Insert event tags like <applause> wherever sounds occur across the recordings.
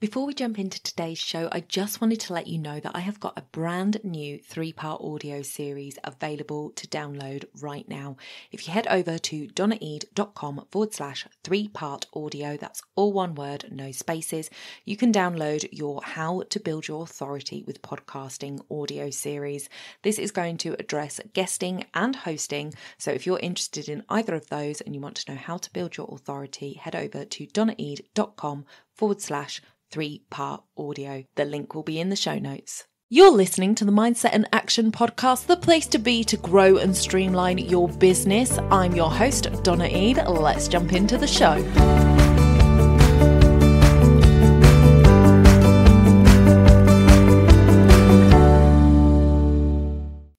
Before we jump into today's show, I just wanted to let you know that I have got a brand new three part audio series available to download right now. If you head over to donnaeade.com forward slash three part audio, that's all one word, no spaces, you can download your How to Build Your Authority with Podcasting audio series. This is going to address guesting and hosting. So if you're interested in either of those and you want to know how to build your authority, head over to donnaeade.com forward slash three part audio. The link will be in the show notes. You're listening to the Mindset and Action podcast, the place to be to grow and streamline your business. I'm your host, Donna Eade. Let's jump into the show.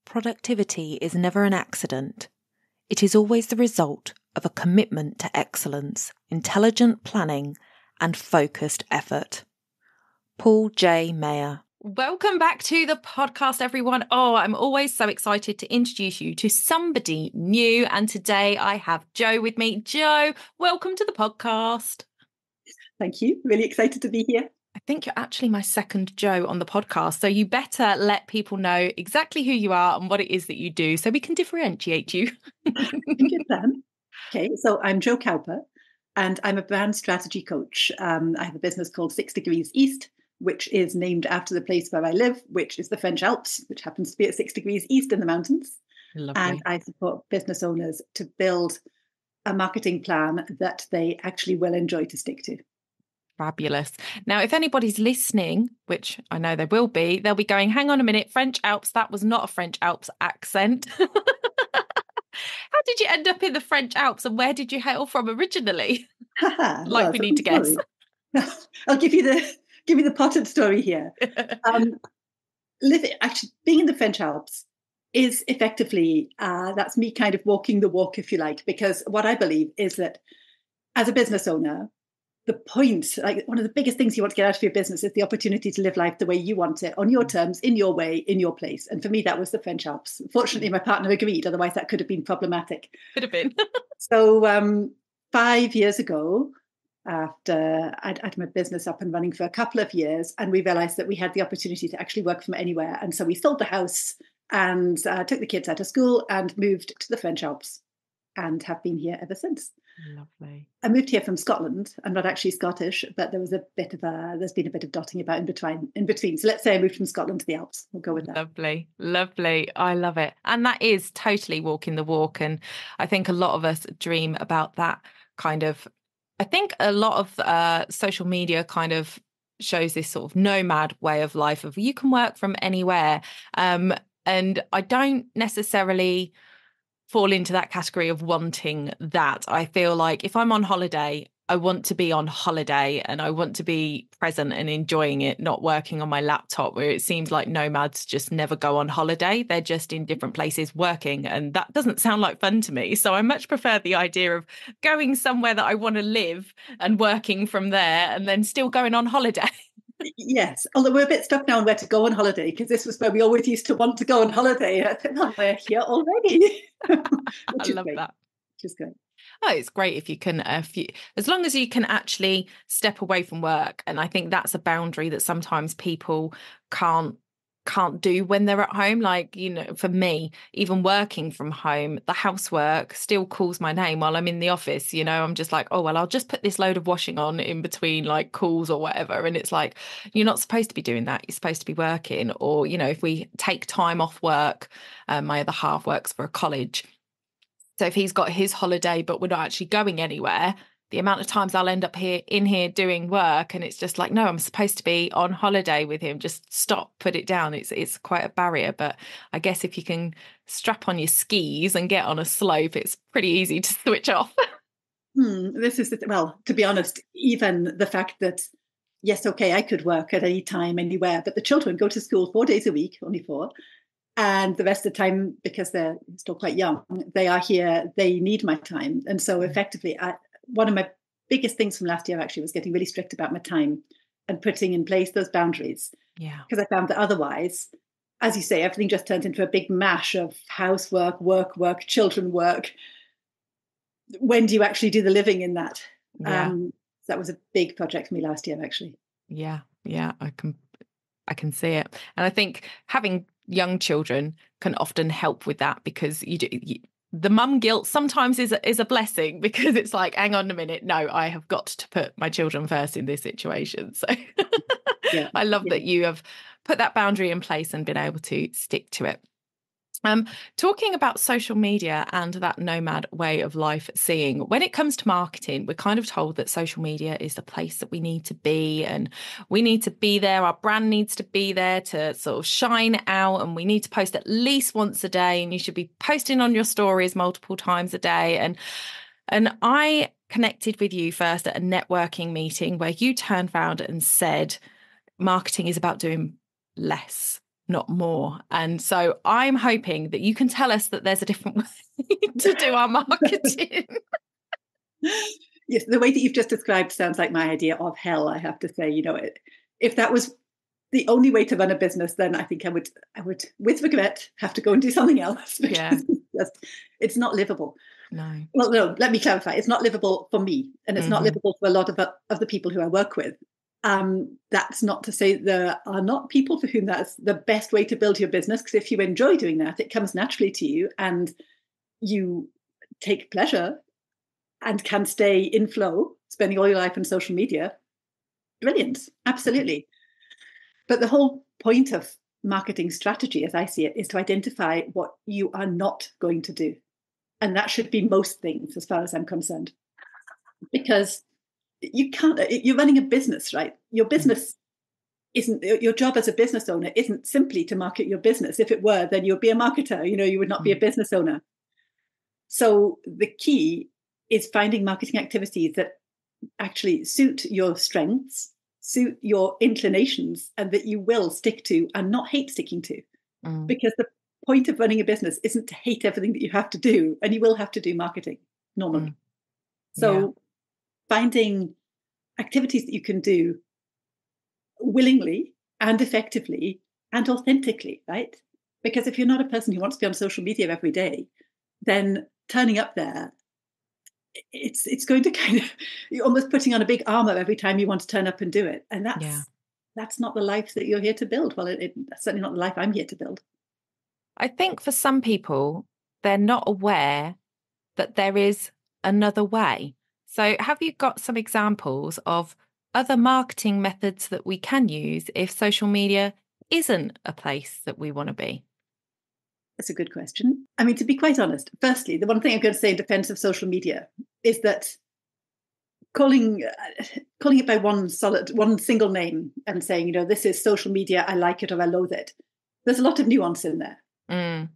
Productivity is never an accident. It is always the result of a commitment to excellence, intelligent planning, and focused effort. Paul J. Meyer. Welcome back to the podcast, everyone. Oh, I'm always so excited to introduce you to somebody new. And today I have Jo with me. Jo, welcome to the podcast. Thank you. Really excited to be here. I think you're actually my second Joe on the podcast. So you better let people know exactly who you are and what it is that you do so we can differentiate you. <laughs> Good plan. Okay, so I'm Jo Cowper and I'm a brand strategy coach. Um, I have a business called Six Degrees East, which is named after the place where I live, which is the French Alps, which happens to be at six degrees east in the mountains. Lovely. And I support business owners to build a marketing plan that they actually will enjoy to stick to. Fabulous. Now, if anybody's listening, which I know they will be, they'll be going, hang on a minute, French Alps, that was not a French Alps accent. <laughs> How did you end up in the French Alps and where did you hail from originally? <laughs> <laughs> like well, we need to guess. <laughs> I'll give you the give you the potted story here. Um, living actually being in the French Alps is effectively uh, that's me kind of walking the walk, if you like, because what I believe is that as a business owner, the point, like one of the biggest things you want to get out of your business is the opportunity to live life the way you want it, on your terms, in your way, in your place. And for me, that was the French Alps. Fortunately, my partner agreed, otherwise, that could have been problematic. Could have been. <laughs> so, um, five years ago, after I'd had my business up and running for a couple of years, and we realized that we had the opportunity to actually work from anywhere. And so we sold the house and uh, took the kids out of school and moved to the French Alps and have been here ever since. Lovely. I moved here from Scotland. I'm not actually Scottish, but there was a bit of a there's been a bit of dotting about in between in between. So let's say I moved from Scotland to the Alps. We'll go with that. Lovely. Lovely. I love it. And that is totally walking the walk. And I think a lot of us dream about that kind of I think a lot of uh, social media kind of shows this sort of nomad way of life of you can work from anywhere. Um, and I don't necessarily fall into that category of wanting that. I feel like if I'm on holiday, I want to be on holiday and I want to be present and enjoying it, not working on my laptop where it seems like nomads just never go on holiday. They're just in different places working. And that doesn't sound like fun to me. So I much prefer the idea of going somewhere that I want to live and working from there and then still going on holiday. <laughs> yes, although we're a bit stuck now on where to go on holiday because this was where we always used to want to go on holiday. I think, oh, we're here already. <laughs> I love great. that. Which is great. Oh, it's great if you can, uh, if you, as long as you can actually step away from work. And I think that's a boundary that sometimes people can't can't do when they're at home like you know for me even working from home the housework still calls my name while i'm in the office you know? I'm just like oh well i'll just put this load of washing on in between like calls or whatever. And it's like you're not supposed to be doing that. You're supposed to be working. Or you know if we take time off work um, my other half works for a college. So if he's got his holiday but we're not actually going anywhere the amount of times I'll end up here in here doing work and it's just like no I'm supposed to be on holiday with him. Just stop put it down. It's it's quite a barrier but I guess if you can strap on your skis and get on a slope it's pretty easy to <laughs> switch off. Hmm, this is well to be honest even the fact that yes okay I could work at any time anywhere but the children go to school 4 days a week only 4 and the rest of the time because they're still quite young they are here they need my time. And so mm. effectively I, one of my biggest things from last year actually was getting really strict about my time and putting in place those boundaries. Yeah. Because I found that otherwise, as you say, everything just turns into a big mash of housework, work, work, children work. When do you actually do the living in that? Yeah. Um, that was a big project for me last year, actually. Yeah, yeah, I can I can see it. And I think having young children can often help with that because you do you, the mum guilt sometimes is a, is a blessing <laughs> because it's like hang on a minute no i have got to put my children first in this situation so yeah. <laughs> i love yeah. that you have put that boundary in place and been able to stick to it um, talking about social media and that nomad way of life seeing, when it comes to marketing, we're kind of told that social media is the place that we need to be and we need to be there. Our brand needs to be there to sort of shine out and we need to post at least once a day and you should be posting on your stories multiple times a day. And and I connected with you first at a networking meeting where you turned around and said marketing is about doing less not more. And so I'm hoping that you can tell us that there's a different <laughs> way to do our marketing. <laughs> yes, the way that you've just described sounds like my idea of hell, I have to say. You know, if that was the only way to run a business, then I think I would, I would, with regret, have to go and do something else <laughs> because yeah. it's, just, it's not livable. No. Well, no. Let me clarify. It's not livable for me, and it's mm-hmm. not livable for a lot of of the people who I work with. Um, that's not to say there are not people for whom that's the best way to build your business, because if you enjoy doing that, it comes naturally to you and you take pleasure and can stay in flow, spending all your life on social media. Brilliant, absolutely. But the whole point of marketing strategy, as I see it, is to identify what you are not going to do. And that should be most things, as far as I'm concerned. Because you can't uh, you're running a business right your mm. business isn't your job as a business owner isn't simply to market your business if it were then you'd be a marketer you know you would not be a mm. business owner so the key is finding marketing activities that actually suit your strengths suit your inclinations and that you will stick to and not hate sticking to mm. because the point of running a business isn't to hate everything that you have to do and you will have to do marketing normally mm. so finding activities that you can do willingly and effectively and authentically, right? Because if you're not a person who wants to be on social media every day, then turning up there, it's it's going to <laughs> kind of you're almost putting on a big armor every time you want to turn up and do it, and that's yeah. that's not the life that you're here to build. Well, it, it, that's certainly not the life I'm here to build. I think for some people, they're not aware that there is another way. So, have you got some examples of other marketing methods that we can use if social media isn't a place that we want to be? That's a good question. I mean, to be quite honest, firstly, the one thing I'm going to say in defense of social media is that calling uh, calling it by one solid one single name and saying, you know, this is social media, I like it or I loathe it. There's a lot of nuance in there. Mm.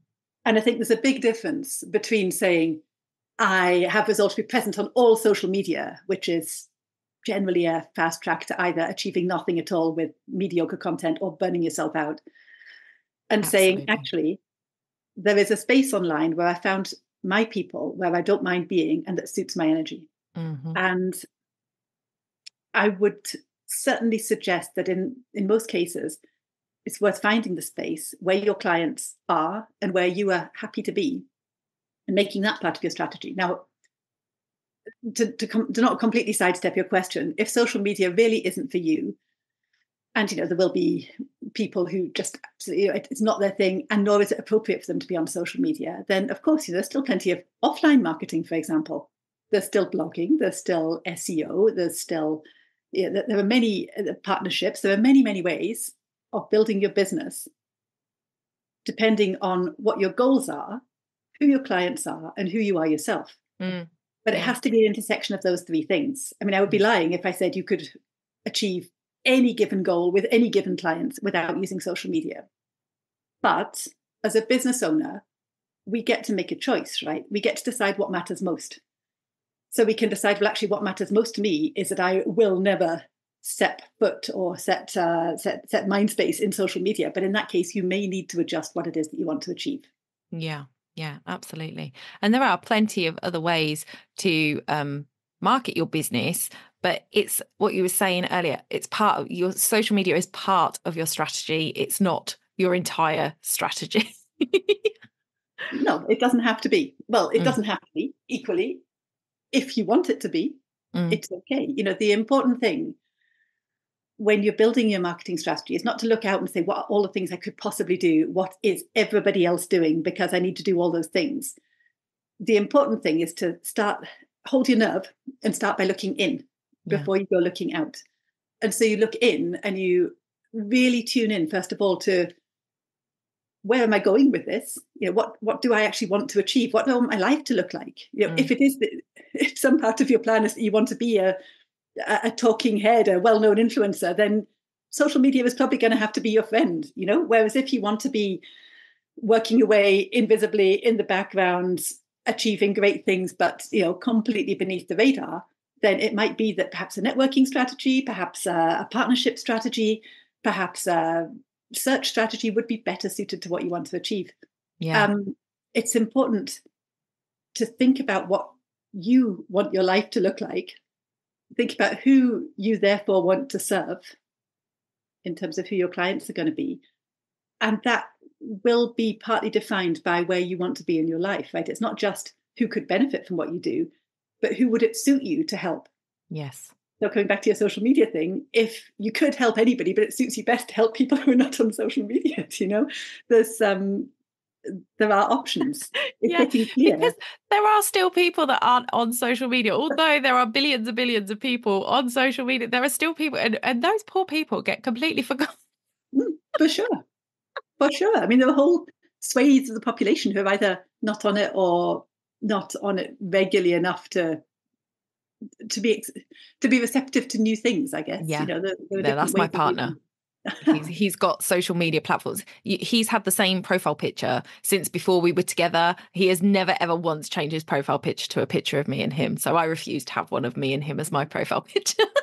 And I think there's a big difference between saying, I have resolved to be present on all social media, which is generally a fast track to either achieving nothing at all with mediocre content or burning yourself out. And Absolutely. saying, actually, there is a space online where I found my people, where I don't mind being, and that suits my energy. Mm-hmm. And I would certainly suggest that in, in most cases, it's worth finding the space where your clients are and where you are happy to be and making that part of your strategy. Now, to, to, com- to not completely sidestep your question, if social media really isn't for you, and you know there will be people who just you know, it's not their thing, and nor is it appropriate for them to be on social media, then of course you know, there's still plenty of offline marketing, for example. There's still blogging, there's still SEO, there's still you know, there are many uh, partnerships, there are many many ways of building your business, depending on what your goals are who your clients are and who you are yourself. Mm. But it has to be an intersection of those three things. I mean, I would be lying if I said you could achieve any given goal with any given client without using social media. But as a business owner, we get to make a choice, right? We get to decide what matters most. So we can decide, well, actually, what matters most to me is that I will never set foot or set uh, set set mind space in social media. But in that case, you may need to adjust what it is that you want to achieve. Yeah, yeah, absolutely. And there are plenty of other ways to um, market your business, but it's what you were saying earlier. It's part of your social media is part of your strategy. It's not your entire strategy. <laughs> no, it doesn't have to be. Well, it mm. doesn't have to be equally. If you want it to be, mm. it's okay. You know, the important thing when you're building your marketing strategy is not to look out and say, what are all the things I could possibly do? What is everybody else doing? Because I need to do all those things. The important thing is to start, hold your nerve and start by looking in yeah. before you go looking out. And so you look in and you really tune in, first of all, to where am I going with this? You know, what what do I actually want to achieve? What do I want my life to look like? You know, mm. if it is the, <laughs> if some part of your plan is that you want to be a a talking head, a well-known influencer, then social media is probably going to have to be your friend, you know? Whereas if you want to be working away invisibly in the background, achieving great things, but you know, completely beneath the radar, then it might be that perhaps a networking strategy, perhaps a, a partnership strategy, perhaps a search strategy would be better suited to what you want to achieve. Yeah. Um, it's important to think about what you want your life to look like think about who you therefore want to serve in terms of who your clients are going to be. And that will be partly defined by where you want to be in your life, right? It's not just who could benefit from what you do, but who would it suit you to help? Yes. So coming back to your social media thing, if you could help anybody, but it suits you best to help people <laughs> who are not on social media, <laughs> you know, there's um there are options. <laughs> yeah, because there are still people that aren't on social media. Although there are billions and billions of people on social media, there are still people, and, and those poor people get completely <laughs> forgotten. Mm, for sure. For sure. I mean, there are whole swathes of the population who are either not on it or not on it regularly enough to to be to be receptive to new things. I guess. Yeah. You know, there, there yeah, that's my partner he's, he's got social media platforms. He's had the same profile picture since before we were together. He has never ever once changed his profile picture to a picture of me and him. So I refuse to have one of me and him as my profile picture. <laughs>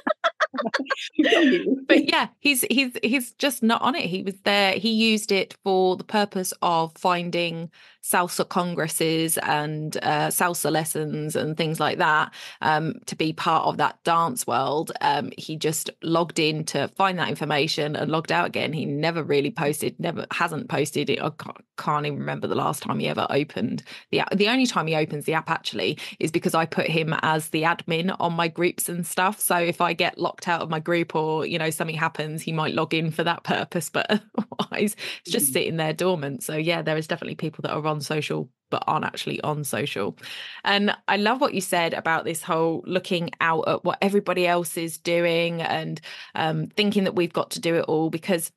but <laughs> yeah, he's he's he's just not on it. He was there. He used it for the purpose of finding salsa congresses and uh, salsa lessons and things like that um, to be part of that dance world. Um, he just logged in to find that information and logged out again. He never really posted, never hasn't posted it. I can't, can't even remember the last time he ever opened the app. The only time he opens the app actually is because I put him as the admin on my groups and stuff. So if I get locked out of my group or you know something happens, he might log in for that purpose. <laughs> But otherwise, it's just mm. sitting there dormant. So yeah, there is definitely people that are on social but aren't actually on social. And I love what you said about this whole looking out at what everybody else is doing and um, thinking that we've got to do it all because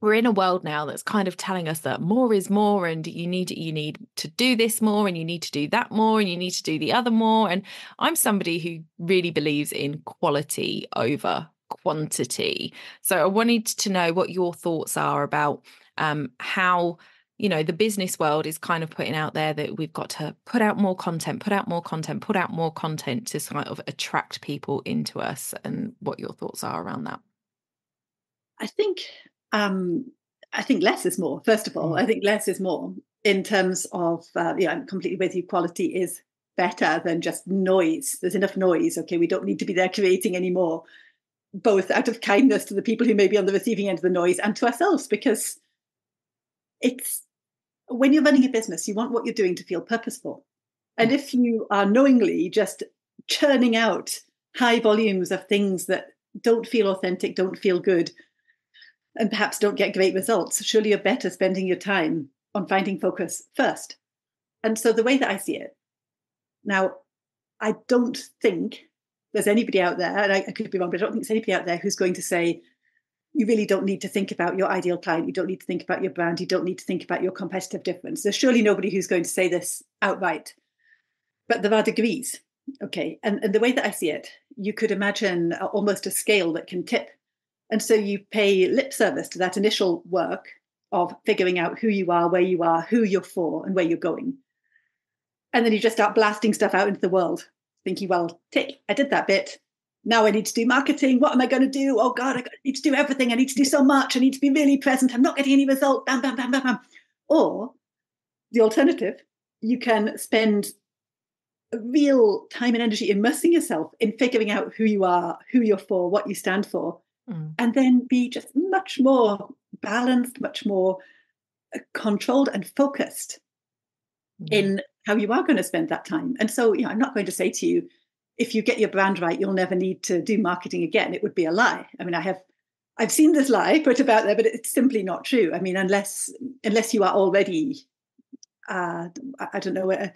we're in a world now that's kind of telling us that more is more and you need you need to do this more and you need to do that more and you need to do the other more and i'm somebody who really believes in quality over quantity so i wanted to know what your thoughts are about um, how you know the business world is kind of putting out there that we've got to put out more content put out more content put out more content to sort of attract people into us and what your thoughts are around that. I think um i think less is more first of all. Mm. i think less is more in terms of uh, yeah i'm completely with you quality is better than just noise. There's enough noise okay we don't need to be there creating anymore both out of kindness to the people who may be on the receiving end of the noise and to ourselves because it's when you're running a business, you want what you're doing to feel purposeful. And if you are knowingly just churning out high volumes of things that don't feel authentic, don't feel good, and perhaps don't get great results, surely you're better spending your time on finding focus first. And so the way that I see it, now, I don't think there's anybody out there, and I, I could be wrong, but I don't think there's anybody out there who's going to say, you really don't need to think about your ideal client. You don't need to think about your brand. You don't need to think about your competitive difference. There's surely nobody who's going to say this outright. But there are degrees. Okay. And, and the way that I see it, you could imagine almost a scale that can tip. And so you pay lip service to that initial work of figuring out who you are, where you are, who you're for, and where you're going. And then you just start blasting stuff out into the world, thinking, well, tick, I did that bit now I need to do marketing. What am I going to do? Oh God, I need to do everything. I need to do so much. I need to be really present. I'm not getting any result. Bam, bam, bam, bam, bam. Or the alternative, you can spend real time and energy immersing yourself in figuring out who you are, who you're for, what you stand for, mm. and then be just much more balanced, much more uh, controlled and focused mm. in how you are going to spend that time. And so, you know, I'm not going to say to you, if you get your brand right, you'll never need to do marketing again. It would be a lie. I mean, I have I've seen this lie put about there, but it's simply not true. I mean, unless unless you are already, uh, I don't know where.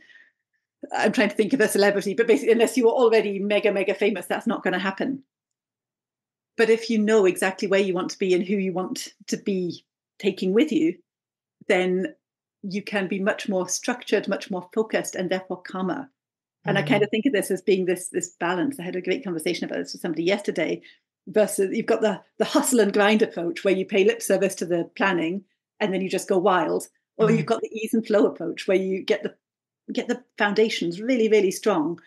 I'm trying to think of a celebrity, but basically, unless you are already mega, mega famous, that's not going to happen. But if you know exactly where you want to be and who you want to be taking with you, then you can be much more structured, much more focused, and therefore calmer. And mm-hmm. I kind of think of this as being this this balance. I had a great conversation about this with somebody yesterday. Versus you've got the the hustle and grind approach where you pay lip service to the planning and then you just go wild, or mm-hmm. you've got the ease and flow approach where you get the get the foundations really really strong,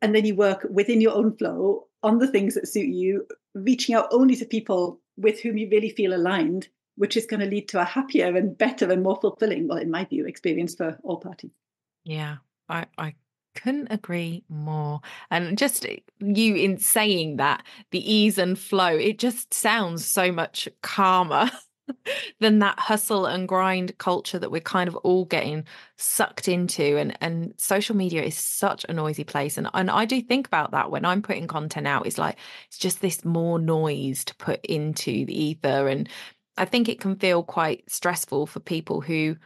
and then you work within your own flow on the things that suit you, reaching out only to people with whom you really feel aligned, which is going to lead to a happier and better and more fulfilling, well, in my view, experience for all parties. Yeah, I, I couldn't agree more. And just eh, you in saying that, the ease and flow, it just sounds so much calmer <laughs> than that hustle and grind culture that we're kind of all getting sucked into. And and social media is such a noisy place. And and I do think about that when I'm putting content out. It's like it's just this more noise to put into the ether. And I think it can feel quite stressful for people who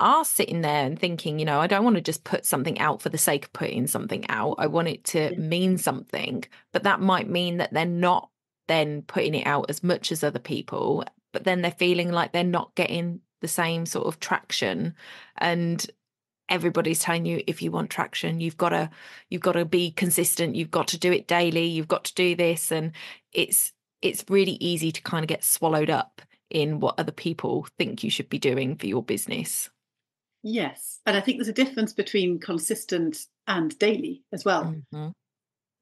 are sitting there and thinking, you know, I don't want to just put something out for the sake of putting something out. I want it to mean something, but that might mean that they're not then putting it out as much as other people, but then they're feeling like they're not getting the same sort of traction. And everybody's telling you if you want traction, you've got to you've got to be consistent, you've got to do it daily, you've got to do this. And it's it's really easy to kind of get swallowed up in what other people think you should be doing for your business. Yes. And I think there's a difference between consistent and daily as well. Mm-hmm.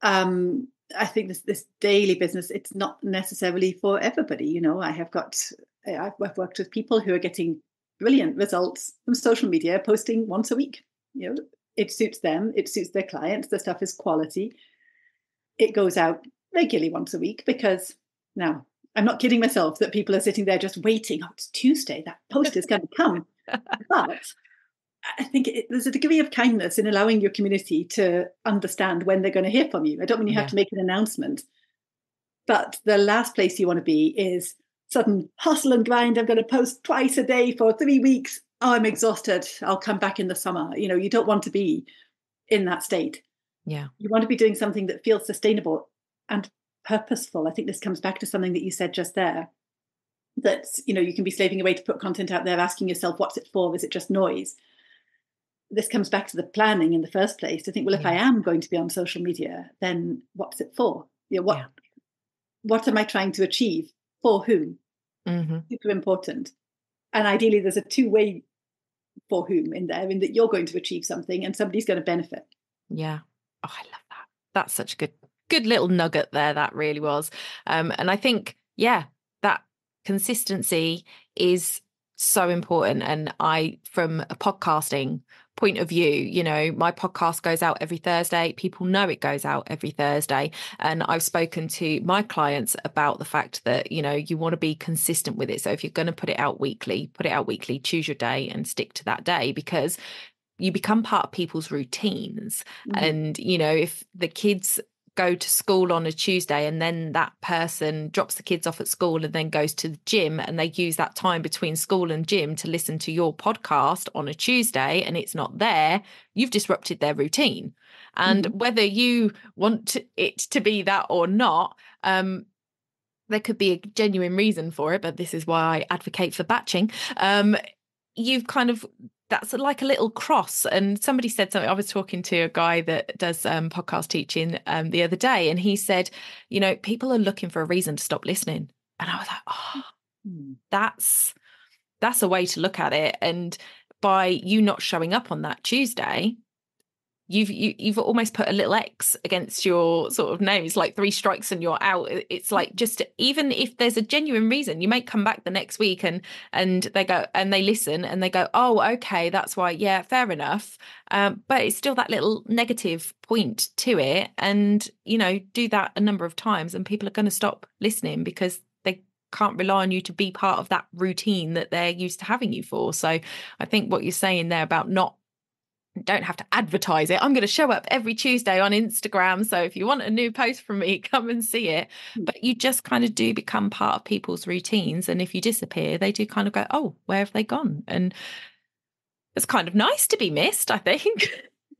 Um, I think this this daily business, it's not necessarily for everybody. You know, I have got I've worked with people who are getting brilliant results from social media, posting once a week. You know, it suits them, it suits their clients, the stuff is quality. It goes out regularly once a week because now I'm not kidding myself that people are sitting there just waiting. Oh, it's Tuesday, that post is going to come. <laughs> but I think it, there's a degree of kindness in allowing your community to understand when they're going to hear from you. I don't mean you yeah. have to make an announcement, but the last place you want to be is sudden hustle and grind. I'm going to post twice a day for three weeks. Oh, I'm exhausted. I'll come back in the summer. You know, you don't want to be in that state. Yeah. You want to be doing something that feels sustainable and purposeful. I think this comes back to something that you said just there. That, you know, you can be slaving away to put content out there, asking yourself, what's it for? Is it just noise? This comes back to the planning in the first place to think well if yeah. i am going to be on social media then what's it for? You know what yeah. what am i trying to achieve? For whom? Mm-hmm. super important. And ideally there's a two-way for whom in there in that you're going to achieve something and somebody's going to benefit. Yeah. Oh i love that. That's such a good good little nugget there that really was. Um and i think yeah that consistency is so important. And i from a podcasting point of view you know my podcast goes out every thursday. People know it goes out every thursday. And i've spoken to my clients about the fact that you know you want to be consistent with it. So if you're going to put it out weekly put it out weekly choose your day and stick to that day because you become part of people's routines. Mm-hmm. and you know if the kids go to school on a Tuesday and then that person drops the kids off at school and then goes to the gym and they use that time between school and gym to listen to your podcast on a Tuesday and it's not there, you've disrupted their routine. And mm-hmm. whether you want it to be that or not, um, there could be a genuine reason for it, but this is why I advocate for batching. Um, you've kind of that's like a little cross. And somebody said something. I was talking to a guy that does um, podcast teaching um, the other day, and he said, you know, people are looking for a reason to stop listening. And I was like, oh, that's that's a way to look at it. And by you not showing up on that Tuesday, you've you, have you have almost put a little x against your sort of name it's like three strikes and you're out. It's like just even if there's a genuine reason you may come back the next week and and they go and they listen and they go oh okay that's why yeah fair enough. Um, but it's still that little negative point to it and you know do that a number of times and people are going to stop listening because they can't rely on you to be part of that routine that they're used to having you for. So i think what you're saying there about not don't have to advertise it. I'm going to show up every Tuesday on Instagram. So if you want a new post from me, <laughs> come and see it. Hmm. But you just kind of do become part of people's routines. And if you disappear, they do kind of go, oh, where have they gone? And it's kind of nice to be missed, I think. <laughs>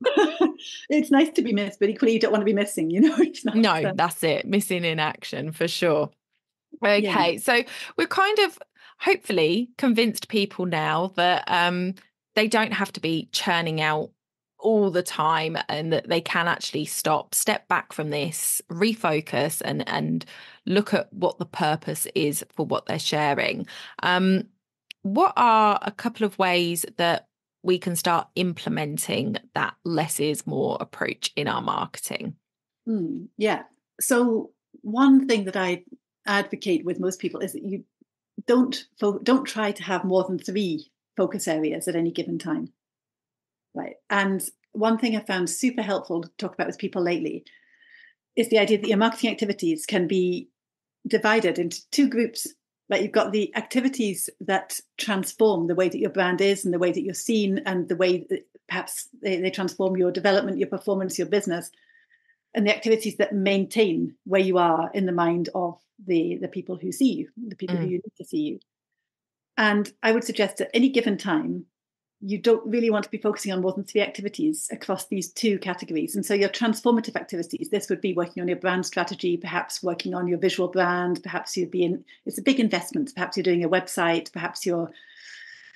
it's nice to be missed, but equally you don't want to be missing, you know? <laughs> no, that's it. Missing in action for sure. Okay. Yeah. So we're kind of hopefully convinced people now that um they don't have to be churning out all the time and that they can actually stop step back from this refocus and and look at what the purpose is for what they're sharing. Um what are a couple of ways that we can start implementing that less is more approach in our marketing? Mm, yeah. So one thing that i advocate with most people is that you don't don't try to have more than three focus areas at any given time. Right. And one thing I found super helpful to talk about with people lately is the idea that your marketing activities can be divided into two groups. Like you've got the activities that transform the way that your brand is and the way that you're seen and the way that perhaps they, they transform your development, your performance, your business, and the activities that maintain where you are in the mind of the, the people who see you, the people mm. who need to see you. And I would suggest at any given time, you don't really want to be focusing on more than three activities across these two categories. And so your transformative activities, this would be working on your brand strategy, perhaps working on your visual brand, perhaps you'd be in, it's a big investment. Perhaps you're doing a website, perhaps you're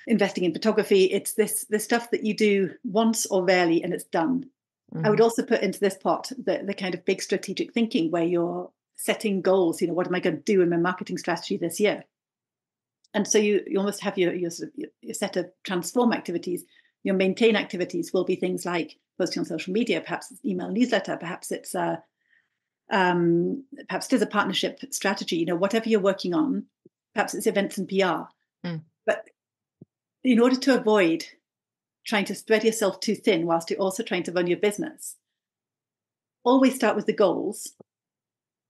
investing in photography. It's this the stuff that you do once or rarely and it's done. Mm-hmm. I would mm-hmm. also put into this pot the, the kind of big strategic thinking where you're setting goals. You know, what am I going to do in my marketing strategy this year? And so you, you almost have your, your, your set of transform activities your maintain activities will be things like posting on social media perhaps it's email newsletter perhaps it's a um, perhaps it is a partnership strategy you know whatever you're working on perhaps it's events and pr mm. but in order to avoid trying to spread yourself too thin whilst you're also trying to run your business always start with the goals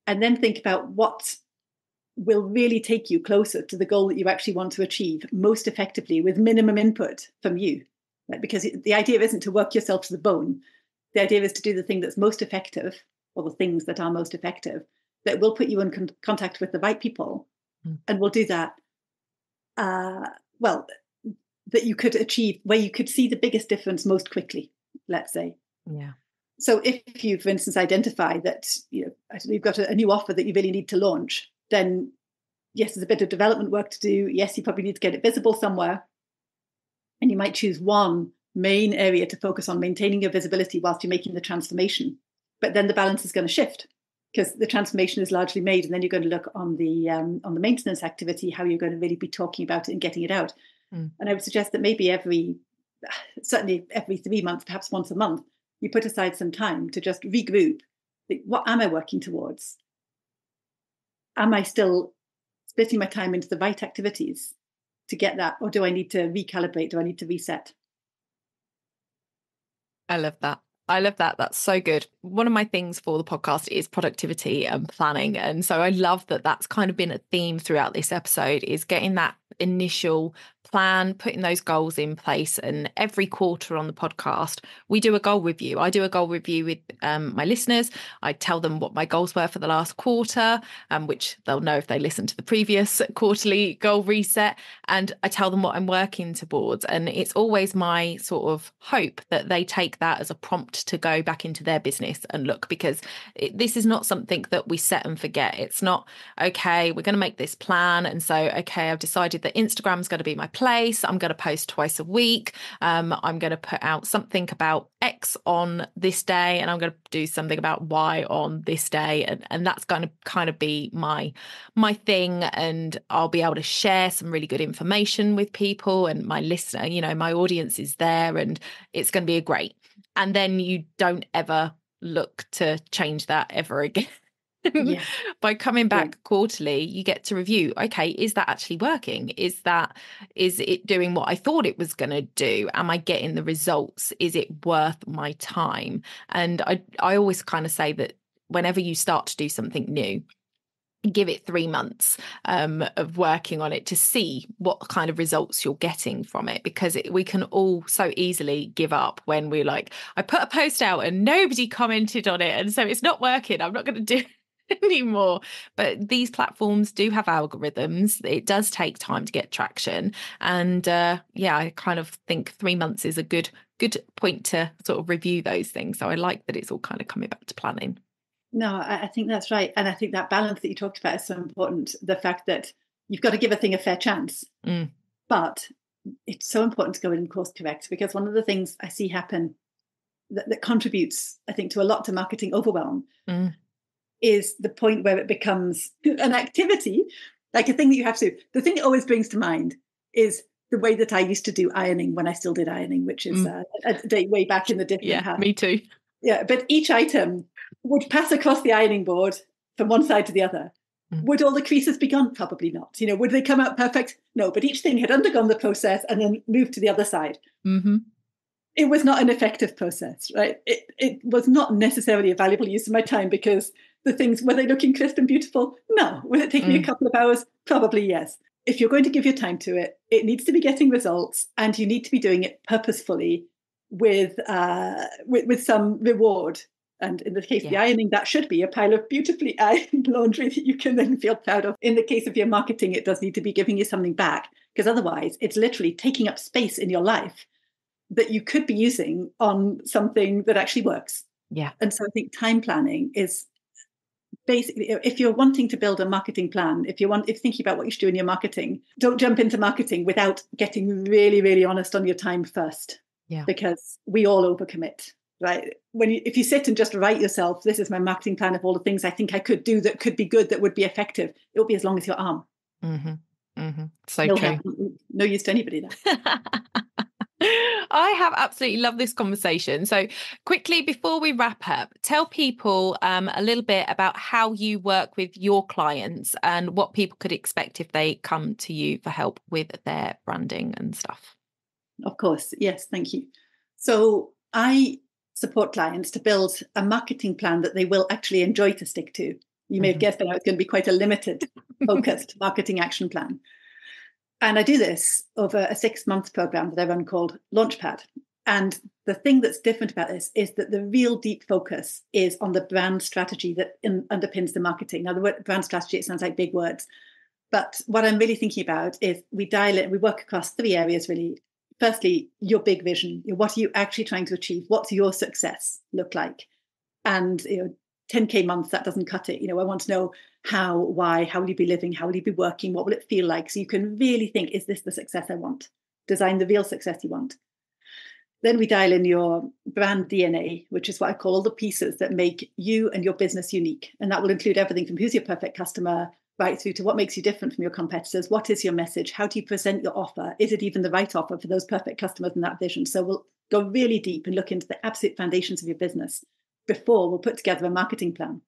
and then think about what will really take you closer to the goal that you actually want to achieve most effectively with minimum input from you. Right? Because the idea isn't to work yourself to the bone. The idea is to do the thing that's most effective, or the things that are most effective, that will put you in con- contact with the right people, mm. and will do that. Uh, well, that you could achieve where you could see the biggest difference most quickly. Let's say. Yeah. So if you, for instance, identify that you know you've got a, a new offer that you really need to launch, then yes, there's a bit of development work to do. Yes, you probably need to get it visible somewhere. And you might choose one main area to focus on maintaining your visibility whilst you're making the transformation. But then the balance is going to shift because the transformation is largely made, and then you're going to look on the um, on the maintenance activity how you're going to really be talking about it and getting it out. Mm. And I would suggest that maybe every <sighs> certainly every three months, perhaps once a month, you put aside some time to just regroup. What am I working towards? Am I still splitting my time into the right activities to get that? Or do I need to recalibrate? Do I need to reset? I love that. I love that. That's so good. One of my things for the podcast is productivity and planning. And so I love that that's kind of been a theme throughout this episode is getting that initial plan, putting those goals in place. And every quarter on the podcast, we do a goal review. I do a goal review with um, my listeners. I tell them what my goals were for the last quarter, um, which they'll know if they listen to the previous <laughs> quarterly goal reset. And I tell them what I'm working towards. And it's always my sort of hope that they take that as a prompt to go back into their business and look, because it, this is not something that we set and forget. It's not, okay, we're going to make this plan. And so, okay, I've decided that Instagram's going to be my place. I'm going to post twice a week. Um, I'm going to put out something about X on this day, and I'm going to do something about Y on this day, and and that's going to kind of be my my thing. And I'll be able to share some really good information with people, and my listener, you know, my audience is there, and it's going to be a great. And then you don't ever look to change that ever <laughs> again. Yeah. <laughs> by coming back yeah. quarterly you get to review okay is that actually working? Is that is it doing what i thought it was going to do? Am i getting the results? Is it worth my time? And i i always kind of say that whenever you start to do something new give it three months um, of working on it to see what kind of results you're getting from it because it, we can all so easily give up when we're like i put a post out and nobody commented on it and so it's not working. I'm not going to do <laughs> anymore but these platforms do have algorithms it does take time to get traction and uh, yeah i kind of think three months is a good good point to sort of review those things so i like that it's all kind of coming back to planning no, I, think that's right. And I think that balance that you talked about is so important. The fact that you've got to give a thing a fair chance. Mm. But it's so important to go in and course correct because one of the things I see happen that, that contributes, I think, to a lot to marketing overwhelm mm. Is the point where it becomes an activity, like a thing that you have to. The thing it always brings to mind is the way that I used to do ironing when I still did ironing, which is mm. uh, a day way back in the different. Yeah, me too. Yeah, but each item would pass across the ironing board from one side to the other. Mm. Would all the creases be gone? Probably not. You know, would they come out perfect? No, but each thing had undergone the process and then moved to the other side. Mm-hmm. It was not an effective process, right? It it was not necessarily a valuable use of my time because the things were they looking crisp and beautiful? No. Will it take mm. me a mm. couple of hours? Probably yes. If you're going to give your time to it, it needs to be getting results, and you need to be doing it purposefully with uh, with, with some reward and in the case yeah. of the ironing, that should be a pile of beautifully <laughs> ironed laundry that you can then feel proud of. In the case of your marketing, it does need to be giving you something back because otherwise it's literally taking up space in your life that you could be using on something that actually works. Yeah. And so I think time planning is basically if you're wanting to build a marketing plan, if you want if thinking about what you should do in your marketing, don't jump into marketing without getting really, really honest on your time first. Yeah. Because we all overcommit right when you, if you sit and just write yourself this is my marketing plan of all the things i think i could do that could be good that would be effective it'll be as long as your arm mm-hmm. Mm-hmm. so no, true no use to anybody there <laughs> I have absolutely loved this conversation. So, quickly before we wrap up, tell people um, a little bit about how you work with your clients and what people could expect if they come to you for help with their branding and stuff. Of course. Yes. Thank you. So, I support clients to build a marketing plan that they will actually enjoy to stick to. You may have mm-hmm. guessed that it's going to be quite a limited, <laughs> focused marketing action plan. And I do this over a six month program that I run called Launchpad. And the thing that's different about this is that the real deep focus is on the brand strategy that in, underpins the marketing. Now, the word brand strategy, it sounds like big words. But what I'm really thinking about is we dial it, we work across three areas really firstly, your big vision. What are you actually trying to achieve? What's your success look like? And you know, 10k months that doesn't cut it. You know, I want to know how, why, how will you be living, how will you be working, what will it feel like? So you can really think, is this the success I want? Design the real success you want. Then we dial in your brand DNA, which is what I call all the pieces that make you and your business unique. And that will include everything from who's your perfect customer, right through to what makes you different from your competitors. What is your message? How do you present your offer? Is it even the right offer for those perfect customers and that vision? So we'll go really deep and look into the absolute foundations of your business before we'll put together a marketing plan.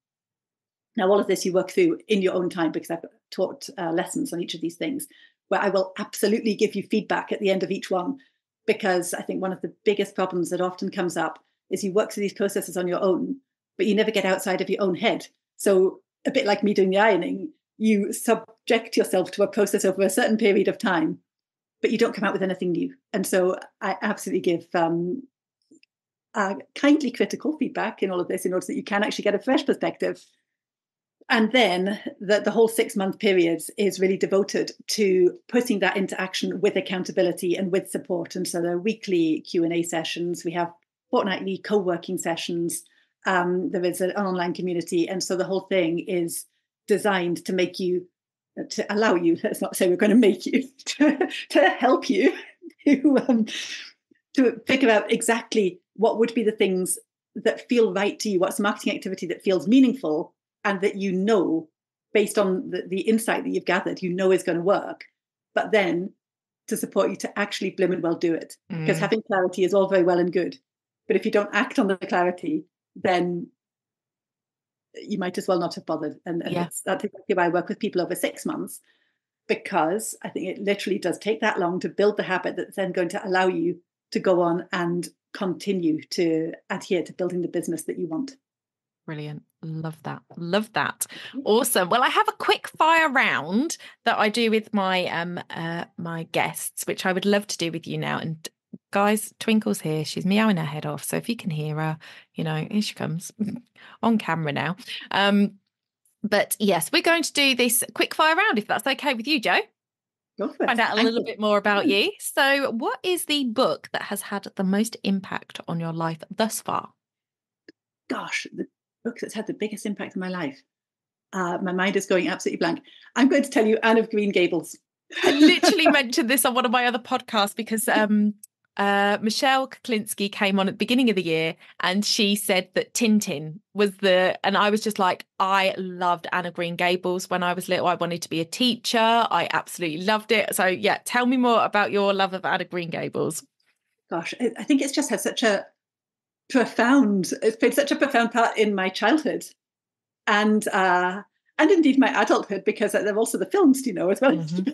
Now, all of this you work through in your own time because I've taught uh, lessons on each of these things where I will absolutely give you feedback at the end of each one because I think one of the biggest problems that often comes up is you work through these processes on your own, but you never get outside of your own head. So, a bit like me doing the ironing, you subject yourself to a process over a certain period of time, but you don't come out with anything new. And so I absolutely give um, kindly critical feedback in all of this in order that you can actually get a fresh perspective. And then the, the whole six month period is really devoted to putting that into action with accountability and with support. And so there are weekly Q and A sessions. We have fortnightly co-working sessions. Um, there is an online community, and so the whole thing is designed to make you to allow you let's not say we're going to make you <laughs> to, to help you <laughs> to, um, to figure out exactly what would be the things that feel right to you what's marketing activity that feels meaningful and that you know based on the, the insight that you've gathered you know is going to work but then to support you to actually blim and well do it mm. because having clarity is all very well and good but if you don't act on the clarity then you might as well not have bothered. And, and yeah. that's, that's exactly why I work with people over six months, because I think it literally does take that long to build the habit that's then going to allow you to go on and continue to adhere to building the business that you want. Brilliant. Love that. Love that. Awesome. Well, I have a quick fire round that I do with my um uh my guests, which I would love to do with you now. And guys, Twinkle's here. She's meowing her head off. So if you can hear her, you know, here she comes <laughs> on camera now. Um, but yes, we're going to do this quick fire round if that's okay with you, Jo. Find out a little bit more about you. So, what is the book that has had the most impact on your life thus far? Gosh, the book that's had the biggest impact in my life. Uh, my mind is going absolutely blank. I'm going to tell you Anne of Green Gables. I literally <laughs> mentioned this on one of my other podcasts because um, uh, Michelle Kuklinski came on at the beginning of the year and she said that Tintin was the, and I was just like, I loved Anne of Green Gables when I was little. I wanted to be a teacher. I absolutely loved it. So, yeah, tell me more about your love of Anne of Green Gables. Gosh, I think it's just had such a profound, it's played such a profound part in my childhood and, uh, and indeed my adulthood because there are also the films, you know, as well. Mm-hmm.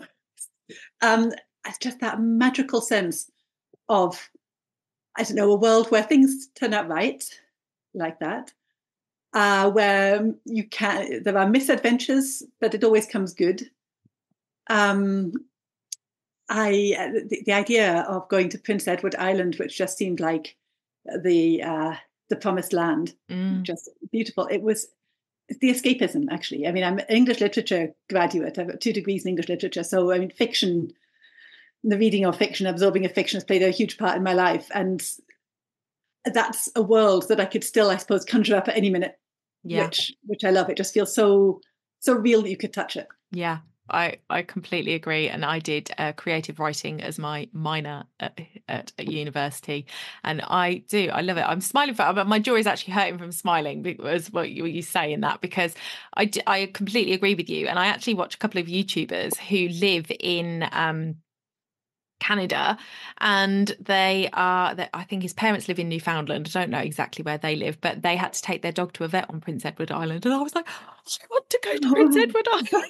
<laughs> um, it's just that magical sense of I don't know a world where things turn out right, like that, uh, where you can there are misadventures, but it always comes good. Um, I the, the, idea of going to Prince Edward Island, which just seemed like the uh, the promised land, mm. just beautiful. It was the escapism, actually. I mean, I'm an English literature graduate. I've got two degrees in English literature, so I mean, fiction the reading of fiction, absorbing of fiction has played a huge part in my life. And that's a world that I could still, I suppose, conjure up at any minute. Yeah. Which which I love. It just feels so so real that you could touch it. Yeah. I, I completely agree. And I did uh, creative writing as my minor at, at, at, university. And I do, I love it. I'm smiling for but my jaw is actually hurting from smiling because what you, you say in that, because I, I completely agree with you. And I actually watch a couple of YouTubers who live in um, Canada, and they are. I think his parents live in Newfoundland. I don't know exactly where they live, but they had to take their dog to a vet on Prince Edward Island, and I was like, I want to go to Prince Edward Island.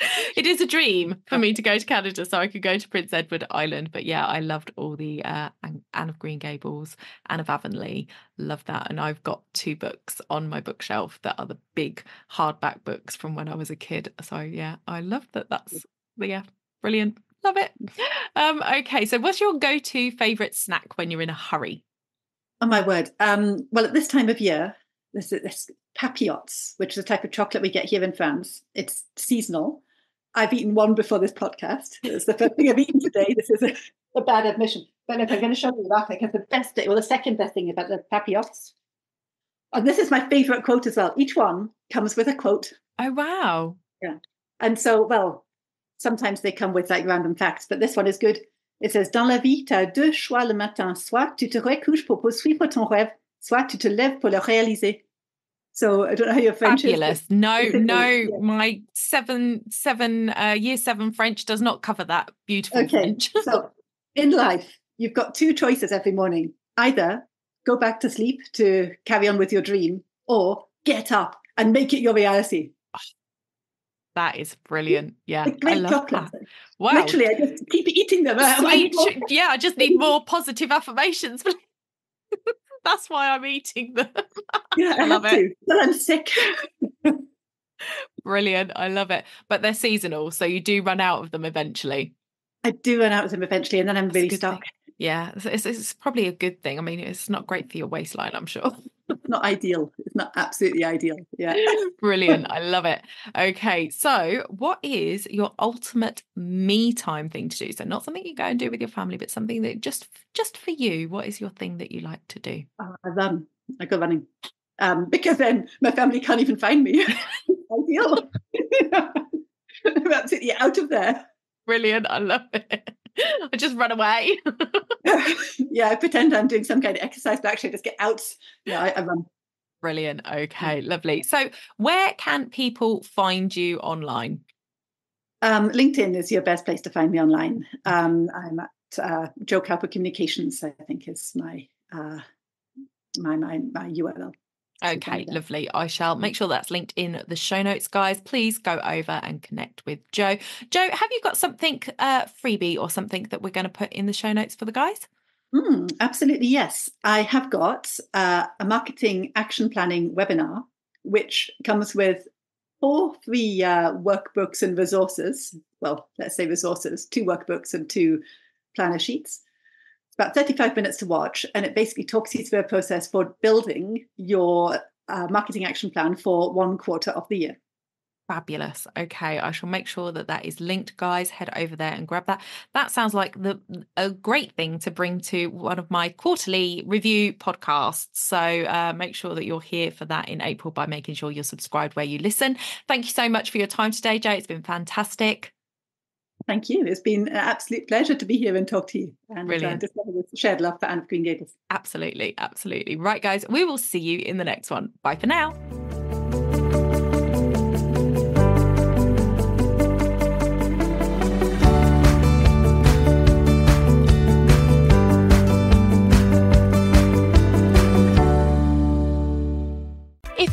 <laughs> it is a dream for me to go to Canada so I could go to Prince Edward Island. But yeah, I loved all the uh, Anne of Green Gables, Anne of Avonlea. Love that. And I've got two books on my bookshelf that are the big hardback books from when I was a kid. So yeah, I love that. That's yeah, Brilliant. Love it. Um, okay, so what's your go-to favorite snack when you're in a hurry? Oh my word. Um, well, at this time of year, there's this papillotes, which is a type of chocolate we get here in France. It's seasonal. I've eaten one before this podcast. It's the first thing I've eaten today. This is a, a bad admission. But look, I'm going to show you that because the best thing, well, the second best thing about the papillotes, and this is my favorite quote as well. Each one comes with a quote. Oh, wow. Yeah. And so, well, sometimes they come with like random facts, but this one is good. It says Dans la vie, tu as deux choix le matin. Soit tu te recouches pour poursuivre ton rêve, soit tu te lèves pour le réaliser. So I don't know how your French Fabulous. is. No, no, yeah. my seven, seven, uh, year seven French does not cover that beautiful okay. French. <laughs> so in life, you've got two choices every morning. Either go back to sleep to carry on with your dream, or get up and make it your reality. That is brilliant. Yeah. I love. That. Wow. Literally, I just keep eating them. <laughs> Sweet, yeah, I just need more positive affirmations. <laughs> That's why I'm eating them. Yeah, <laughs> I, I love it. Well, I'm sick. brilliant. I love it. But they're seasonal, so you do run out of them eventually. I do run out of them eventually, and then I'm That's really stuck. Thing. Yeah, it's, it's, probably a good thing. I mean, it's not great for your waistline, I'm sure. Not ideal. It's not absolutely ideal. Yeah. <laughs> Brilliant. I love it. Okay. So, what is your ultimate me time thing to do? So, not something you go and do with your family, but something that just just for you. What is your thing that you like to do? Uh, I run. I go running. Um, <laughs> because then my family can't even find me. <laughs> ideal. I'm absolutely out of there. Brilliant. I love it. <laughs> I just run away. <laughs> <laughs> yeah, I pretend I'm doing some kind of exercise, but actually just get out. Yeah, I, I run. Brilliant. Okay, lovely. So, where can people find you online? Um, LinkedIn is your best place to find me online. Um, I'm at uh, Jo Cowper Communications. I think is my uh, my my my URL. Okay, lovely. I shall make sure that's linked in the show notes, guys. Please go over and connect with Jo. Jo, have you got something uh freebie or something that we're going to put in the show notes for the guys? Mm, absolutely, yes. I have got uh, a marketing action planning webinar, which comes with four free uh, workbooks and resources. Well, let's say resources, two workbooks and two planner sheets. About 35 minutes to watch, and it basically talks you through a process for building your uh, marketing action plan for one quarter of the year. Fabulous. Okay, I shall make sure that that is linked, guys. Head over there and grab that. That sounds like the a great thing to bring to one of my quarterly review podcasts. So uh, make sure that you're here for that in April by making sure you're subscribed where you listen. Thank you so much for your time today, Jay. It's been fantastic. Thank you. It's been an absolute pleasure to be here and talk to you and uh, Brilliant. Uh, discover this shared love for Anne of Green Gables. Absolutely, absolutely. Right, guys, we will see you in the next one. Bye for now.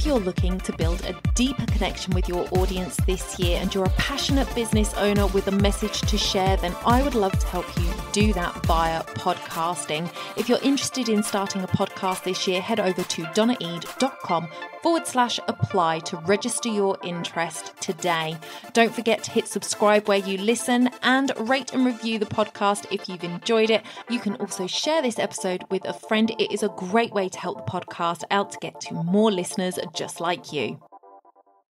If you're looking to build a deeper connection with your audience this year and you're a passionate business owner with a message to share, then I would love to help you do that via podcasting. If you're interested in starting a podcast this year, head over to donnaeade.com forward slash apply to register your interest today. Don't forget to hit subscribe where you listen and rate and review the podcast if you've enjoyed it. You can also share this episode with a friend. It is a great way to help the podcast out to get to more listeners just like you.